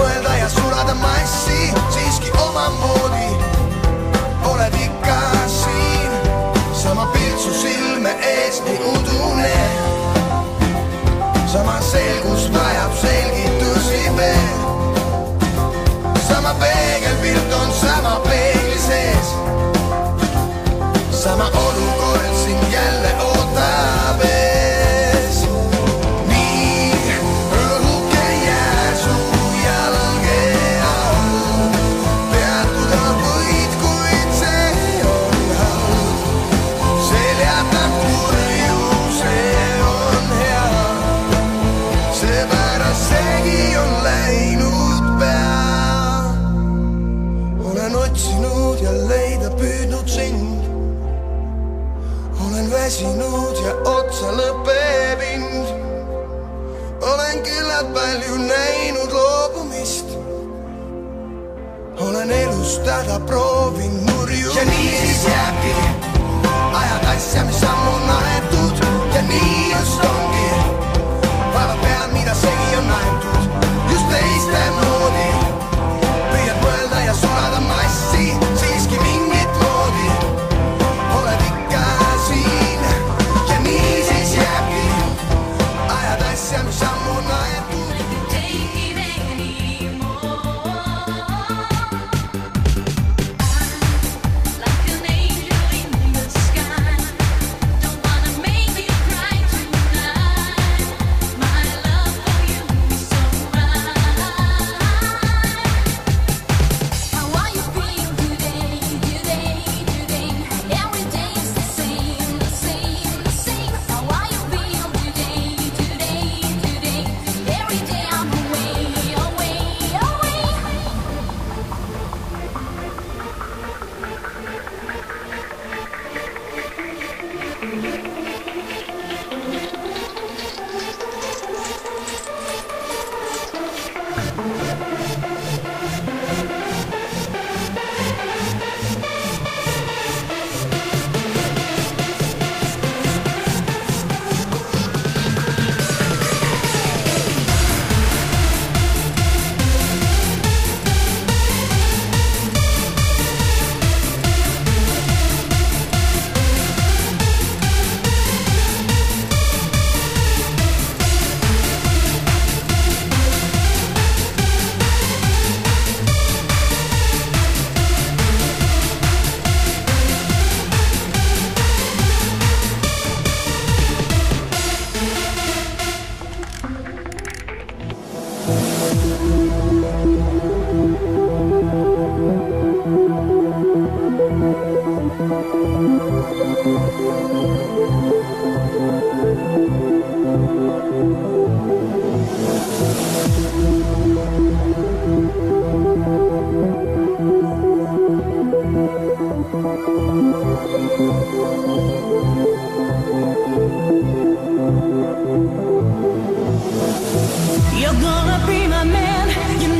mõelda ja sulada massi siiski omamoodi. oled ikka siin, sama pilt su silme ees nii udune. sama selgus vajab selgitusi veel. sama peegelpilt on sama peegli sees. sama olukord. väsinud ja otsa lõpeb hind. olen küllalt palju näinud loobumist. olen elustada proovinud nurju. ja nii siis jääbki, ajad asja, mis ammu on aetud ja nii just ongi. You're gonna be my man. You know